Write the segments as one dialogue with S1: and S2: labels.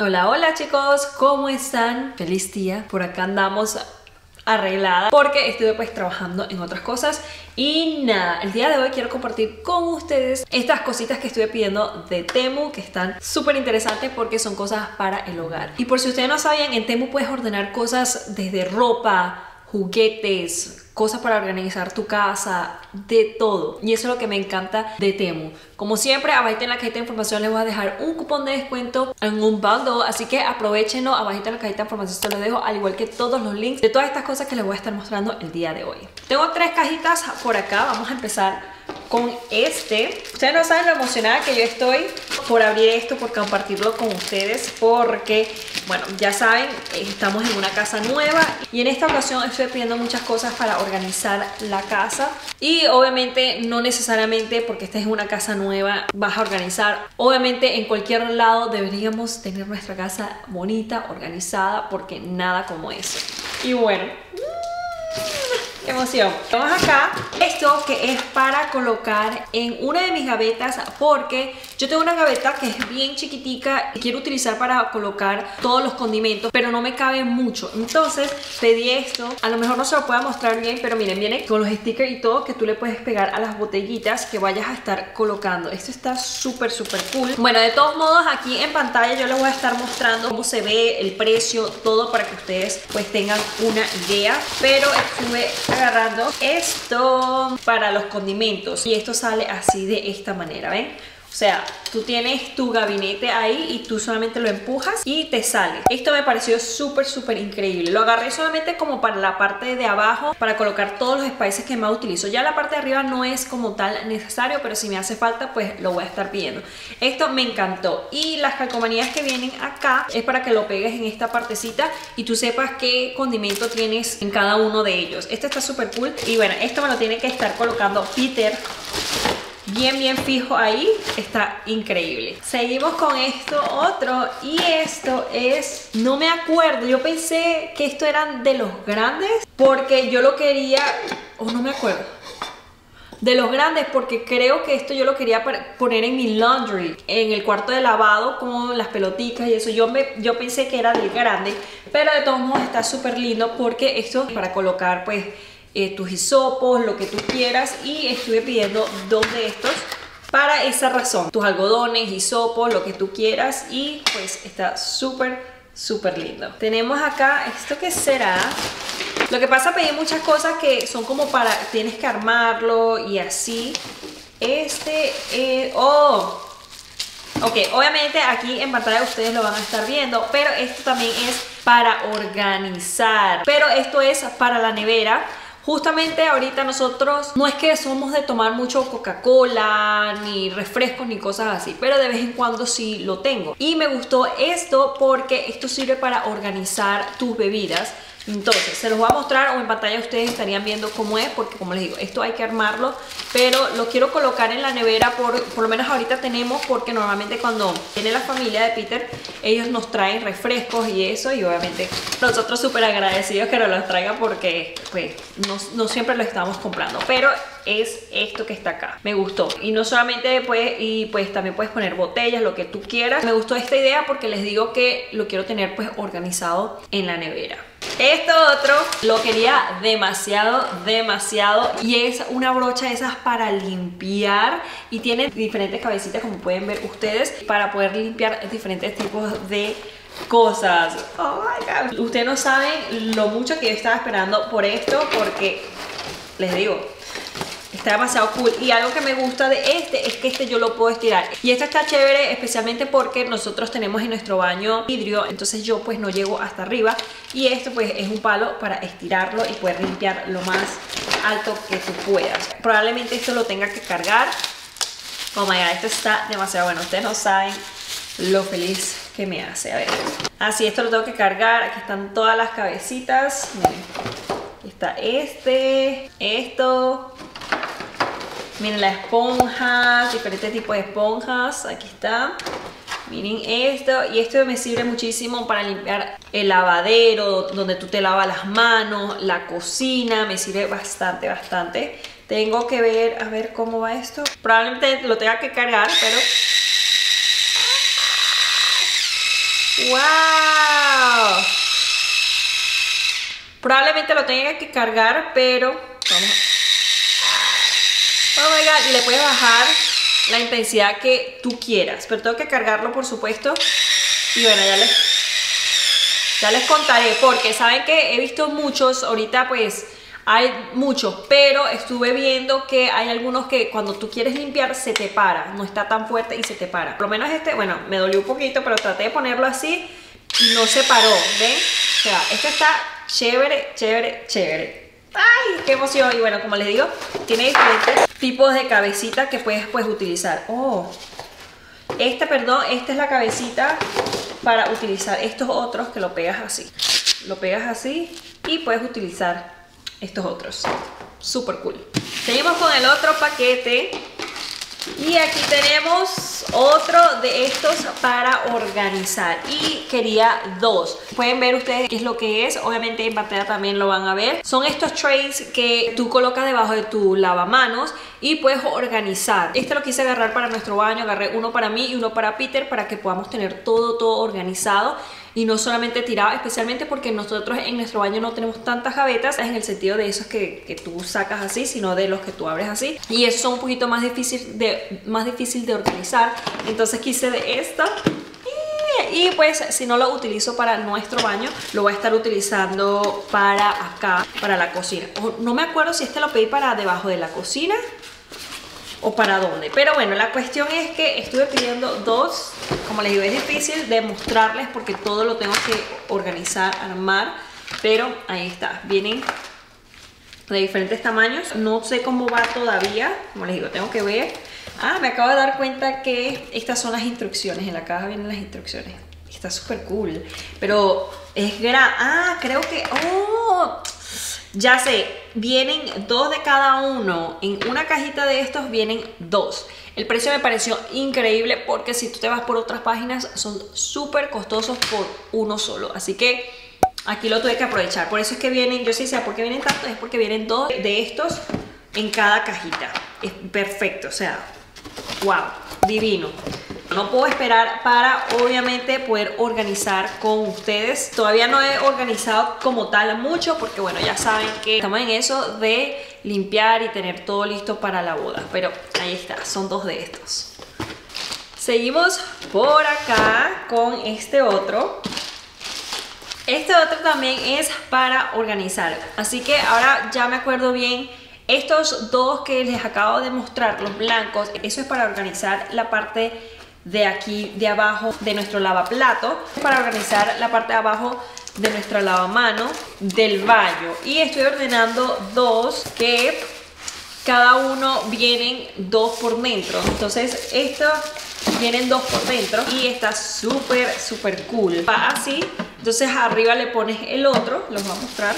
S1: Hola, hola chicos, ¿cómo están? Feliz día, por acá andamos arreglada porque estuve pues trabajando en otras cosas. Y nada, el día de hoy quiero compartir con ustedes estas cositas que estuve pidiendo de Temu que están súper interesantes porque son cosas para el hogar. Y por si ustedes no sabían, en Temu puedes ordenar cosas desde ropa, juguetes, cosas para organizar tu casa, de todo. Y eso es lo que me encanta de Temu. Como siempre, abajo en la cajita de información les voy a dejar un cupón de descuento en un bundle, así que aprovechenlo, abajo en la cajita de información se lo dejo, al igual que todos los links de todas estas cosas que les voy a estar mostrando el día de hoy. Tengo tres cajitas por acá, vamos a empezar con este. Ustedes no saben lo emocionada que yo estoy por abrir esto, por compartirlo con ustedes, porque, bueno, ya saben, estamos en una casa nueva y en esta ocasión estoy pidiendo muchas cosas para organizar la casa y obviamente no necesariamente porque esta es una casa nueva vas a organizar. Obviamente en cualquier lado deberíamos tener nuestra casa bonita, organizada, porque nada como eso. Y bueno, ¡Qué emoción! Vamos acá, esto que es para colocar en una de mis gavetas porque yo tengo una gaveta que es bien chiquitica y quiero utilizar para colocar todos los condimentos, pero no me cabe mucho. Entonces pedí esto, a lo mejor no se lo pueda mostrar bien, pero miren, viene con los stickers y todo que tú le puedes pegar a las botellitas que vayas a estar colocando. Esto está súper, súper cool. Bueno, de todos modos, aquí en pantalla yo les voy a estar mostrando cómo se ve el precio, todo para que ustedes pues tengan una idea, pero estuve agarrando esto para los condimentos y esto sale así de esta manera, ¿ven? O sea, tú tienes tu gabinete ahí y tú solamente lo empujas y te sale. Esto me pareció súper, súper increíble. Lo agarré solamente como para la parte de abajo, para colocar todos los spices que más utilizo. Ya la parte de arriba no es como tal necesario, pero si me hace falta, pues lo voy a estar pidiendo. Esto me encantó. Y las calcomanías que vienen acá es para que lo pegues en esta partecita y tú sepas qué condimento tienes en cada uno de ellos. Este está súper cool. Y bueno, esto me lo tiene que estar colocando Peter bien bien fijo ahí está increíble seguimos con esto otro y esto es no me acuerdo yo pensé que esto eran de los grandes porque yo lo quería o no me acuerdo de los grandes porque creo que esto yo lo quería poner en mi laundry, en el cuarto de lavado como las pelotitas y eso. Yo, me, yo pensé que era del grande, pero de todos modos está súper lindo porque esto es para colocar pues eh, tus hisopos, lo que tú quieras y estuve pidiendo dos de estos para esa razón. Tus algodones, hisopos, lo que tú quieras y pues está súper, súper lindo. Tenemos acá, ¿esto qué será? Lo que pasa, pedí muchas cosas que son como para, tienes que armarlo y así. Este, eh, oh, Ok, obviamente aquí en pantalla ustedes lo van a estar viendo, pero esto también es para organizar. Pero esto es para la nevera. Justamente ahorita nosotros no es que somos de tomar mucho Coca-Cola, ni refrescos, ni cosas así, pero de vez en cuando sí lo tengo. Y me gustó esto porque esto sirve para organizar tus bebidas entonces, se los voy a mostrar o en pantalla ustedes estarían viendo cómo es, porque como les digo, esto hay que armarlo, pero lo quiero colocar en la nevera, por, por lo menos ahorita tenemos, porque normalmente cuando viene la familia de Peter, ellos nos traen refrescos y eso, y obviamente nosotros súper agradecidos que nos los traigan porque pues no, no siempre lo estamos comprando, pero es esto que está acá. Me gustó. Y no solamente pues, y pues también puedes poner botellas, lo que tú quieras. Me gustó esta idea porque les digo que lo quiero tener pues organizado en la nevera. Esto otro lo quería demasiado, demasiado y es una brocha de esas para limpiar y tiene diferentes cabecitas como pueden ver ustedes para poder limpiar diferentes tipos de cosas. Oh my god. Ustedes no saben lo mucho que yo estaba esperando por esto porque les digo, Está demasiado cool. Y algo que me gusta de este es que este yo lo puedo estirar. Y este está chévere especialmente porque nosotros tenemos en nuestro baño vidrio. Entonces yo pues no llego hasta arriba. Y esto pues es un palo para estirarlo y poder limpiar lo más alto que tú puedas. Probablemente esto lo tenga que cargar. Oh my god, esto está demasiado bueno. Ustedes no saben lo feliz que me hace. A ver. Así, esto lo tengo que cargar. Aquí están todas las cabecitas. Miren. Aquí está este, esto, Miren la esponja, diferentes tipos de esponjas. Aquí está. Miren esto. Y esto me sirve muchísimo para limpiar el lavadero, donde tú te lavas las manos, la cocina. Me sirve bastante, bastante. Tengo que ver, a ver cómo va esto. Probablemente lo tenga que cargar, pero... ¡Wow! Probablemente lo tenga que cargar, pero vamos. Oh my god, y le puedes bajar la intensidad que tú quieras, pero tengo que cargarlo por supuesto. Y bueno, ya les ya les contaré porque saben que he visto muchos ahorita pues hay muchos, pero estuve viendo que hay algunos que cuando tú quieres limpiar se te para, no está tan fuerte y se te para. Por lo menos este, bueno, me dolió un poquito, pero traté de ponerlo así y no se paró, ¿ven? O sea, este está chévere, chévere, chévere. ¡Ay, qué emoción! Y bueno, como les digo, tiene diferentes tipos de cabecita que puedes pues, utilizar. ¡Oh! Esta, perdón, esta es la cabecita para utilizar estos otros que lo pegas así. Lo pegas así y puedes utilizar estos otros. Super cool. Seguimos con el otro paquete y aquí tenemos otro de estos para organizar y quería dos. Pueden ver ustedes qué es lo que es, obviamente en pantalla también lo van a ver. Son estos trays que tú colocas debajo de tu lavamanos y puedes organizar. Este lo quise agarrar para nuestro baño, agarré uno para mí y uno para Peter para que podamos tener todo, todo organizado y no solamente tirado, especialmente porque nosotros en nuestro baño no tenemos tantas gavetas en el sentido de esos que, que tú sacas así, sino de los que tú abres así. Y esos son un poquito más difícil de, más difícil de organizar. Entonces quise de esta y pues si no lo utilizo para nuestro baño lo voy a estar utilizando para acá para la cocina no me acuerdo si este lo pedí para debajo de la cocina o para dónde. Pero bueno, la cuestión es que estuve pidiendo dos, como les digo, es difícil de mostrarles porque todo lo tengo que organizar, armar, pero ahí está, vienen de diferentes tamaños, no sé cómo va todavía, como les digo, tengo que ver. Ah, me acabo de dar cuenta que estas son las instrucciones, en la caja vienen las instrucciones. Está súper cool, pero es gran... Ah, creo que... ¡Oh! Ya sé, vienen dos de cada uno. En una cajita de estos vienen dos. El precio me pareció increíble porque si tú te vas por otras páginas son súper costosos por uno solo. Así que aquí lo tuve que aprovechar. Por eso es que vienen, yo sí sé por qué vienen tantos, es porque vienen dos de estos en cada cajita. Es perfecto, o sea, wow, divino. No puedo esperar para obviamente poder organizar con ustedes. Todavía no he organizado como tal mucho porque bueno, ya saben que estamos en eso de limpiar y tener todo listo para la boda. Pero ahí está, son dos de estos. Seguimos por acá con este otro. Este otro también es para organizar. Así que ahora ya me acuerdo bien estos dos que les acabo de mostrar, los blancos, eso es para organizar la parte de aquí de abajo de nuestro lavaplato para organizar la parte de abajo de nuestra lavamano del baño. Y estoy ordenando dos que cada uno vienen dos por dentro. Entonces estos vienen dos por dentro y está súper súper cool. Va así entonces arriba le pones el otro los voy a mostrar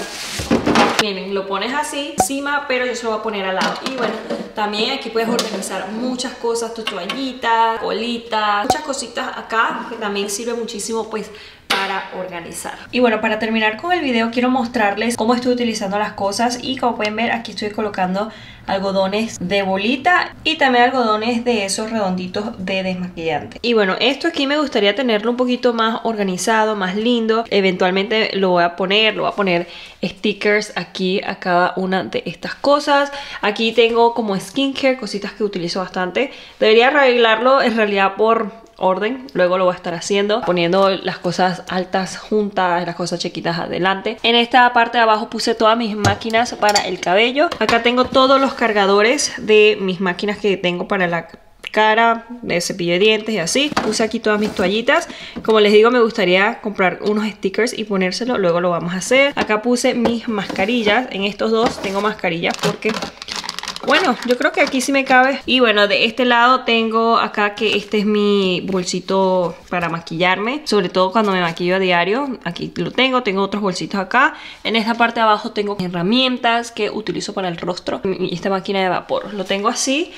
S1: Miren, lo pones así encima, pero yo se lo voy a poner al lado. Y bueno, también aquí puedes organizar muchas cosas, tu toallita, colita, muchas cositas acá que también sirve muchísimo pues para organizar. Y bueno, para terminar con el video quiero mostrarles cómo estoy utilizando las cosas y como pueden ver aquí estoy colocando algodones de bolita y también algodones de esos redonditos de desmaquillante. Y bueno, esto aquí me gustaría tenerlo un poquito más organizado, más lindo. Eventualmente lo voy a poner, lo voy a poner stickers aquí a cada una de estas cosas. Aquí tengo como skincare, cositas que utilizo bastante. Debería arreglarlo en realidad por orden, luego lo voy a estar haciendo poniendo las cosas altas juntas, las cosas chiquitas adelante. En esta parte de abajo puse todas mis máquinas para el cabello. Acá tengo todos los cargadores de mis máquinas que tengo para la cara, de cepillo de dientes y así. Puse aquí todas mis toallitas. Como les digo, me gustaría comprar unos stickers y ponérselo, luego lo vamos a hacer. Acá puse mis mascarillas. En estos dos tengo mascarillas porque bueno, yo creo que aquí sí me cabe. Y bueno, de este lado tengo acá que este es mi bolsito para maquillarme. Sobre todo cuando me maquillo a diario. Aquí lo tengo, tengo otros bolsitos acá. En esta parte de abajo tengo herramientas que utilizo para el rostro. Y esta máquina de vapor. Lo tengo así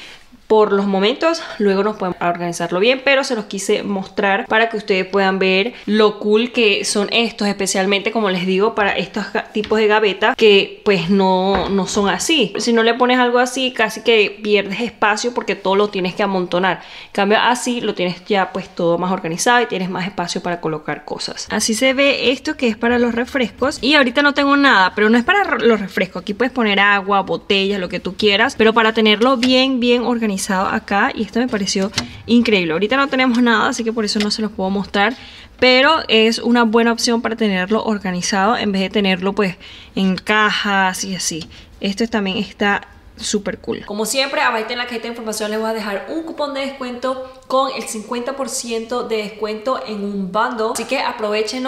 S1: por los momentos, luego nos podemos organizarlo bien, pero se los quise mostrar para que ustedes puedan ver lo cool que son estos, especialmente como les digo, para estos tipos de gavetas que pues no, no son así. Si no le pones algo así, casi que pierdes espacio porque todo lo tienes que amontonar. En cambio así lo tienes ya pues todo más organizado y tienes más espacio para colocar cosas. Así se ve esto que es para los refrescos y ahorita no tengo nada, pero no es para los refrescos. Aquí puedes poner agua, botellas, lo que tú quieras, pero para tenerlo bien, bien organizado acá y esto me pareció increíble. Ahorita no tenemos nada, así que por eso no se los puedo mostrar, pero es una buena opción para tenerlo organizado en vez de tenerlo pues en cajas y así. Esto también está súper cool. Como siempre, abajo en la cajita de información les voy a dejar un cupón de descuento con el 50% de descuento en un bando. Así que aprovechenlo